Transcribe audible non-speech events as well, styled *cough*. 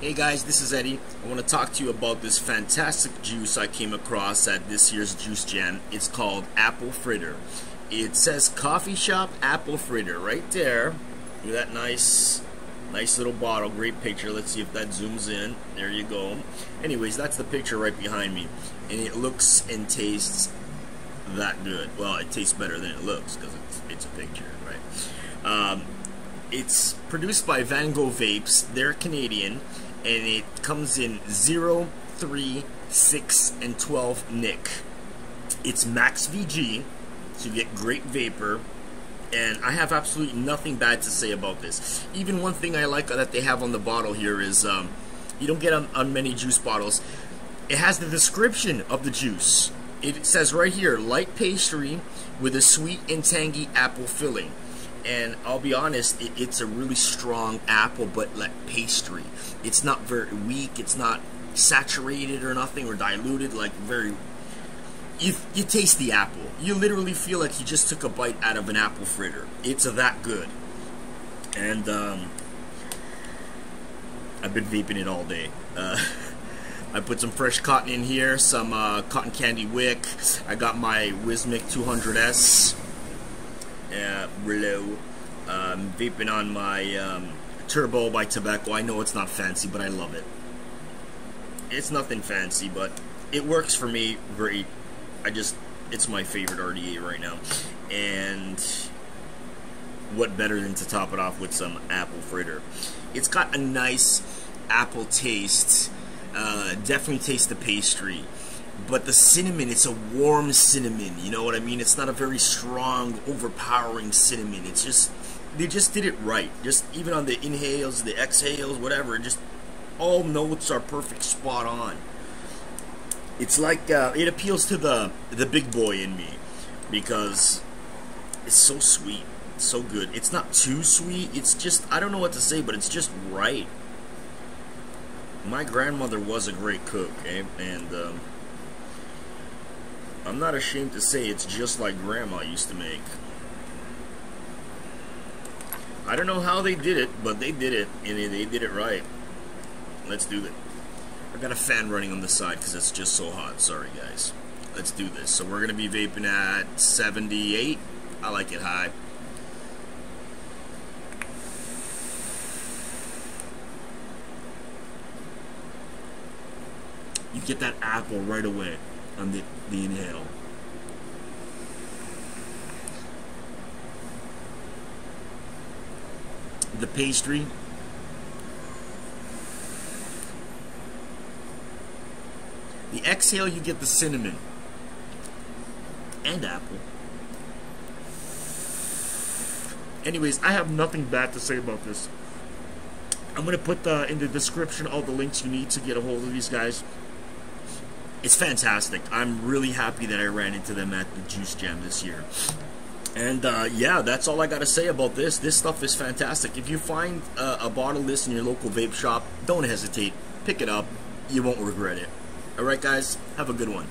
Hey guys, this is Eddie. I want to talk to you about this fantastic juice I came across at this year's Juice Jam. It's called Apple Fritter. It says Coffee Shop Apple Fritter right there. Look at that nice, nice little bottle. Great picture. Let's see if that zooms in. There you go. Anyways, that's the picture right behind me. And it looks and tastes that good. Well, it tastes better than it looks because it's, it's a picture, right? Um, it's produced by Van Go Vapes. They're Canadian and it comes in 0, 3, 6, and 12 Nick. It's max VG, so you get great vapor, and I have absolutely nothing bad to say about this. Even one thing I like that they have on the bottle here is um, you don't get on, on many juice bottles. It has the description of the juice. It says right here, light pastry with a sweet and tangy apple filling and I'll be honest, it, it's a really strong apple, but like pastry. It's not very weak. It's not saturated or nothing or diluted. Like very, you you taste the apple. You literally feel like you just took a bite out of an apple fritter. It's that good. And um, I've been vaping it all day. Uh, *laughs* I put some fresh cotton in here, some uh, cotton candy wick. I got my Wismec 200S uh, below. Um, vaping on my um, Turbo by Tobacco. I know it's not fancy, but I love it. It's nothing fancy, but it works for me great. I just, it's my favorite RDA right now. And what better than to top it off with some apple fritter? It's got a nice apple taste. Uh, definitely taste the pastry but the cinnamon, it's a warm cinnamon, you know what I mean? It's not a very strong, overpowering cinnamon. It's just, they just did it right. Just even on the inhales, the exhales, whatever, just all notes are perfect, spot on. It's like, uh, it appeals to the, the big boy in me because it's so sweet, it's so good. It's not too sweet, it's just, I don't know what to say, but it's just right. My grandmother was a great cook, eh? and um, I'm not ashamed to say it's just like Grandma used to make. I don't know how they did it, but they did it, and they did it right. Let's do it. I've got a fan running on the side because it's just so hot. Sorry, guys. Let's do this. So we're going to be vaping at 78. I like it high. You get that apple right away on the, the inhale. The pastry. The exhale, you get the cinnamon and apple. Anyways, I have nothing bad to say about this. I'm going to put the, in the description all the links you need to get a hold of these guys it's fantastic. I'm really happy that I ran into them at the Juice Jam this year. And uh, yeah, that's all I got to say about this. This stuff is fantastic. If you find uh, a bottle of this in your local vape shop, don't hesitate. Pick it up. You won't regret it. Alright, guys, have a good one.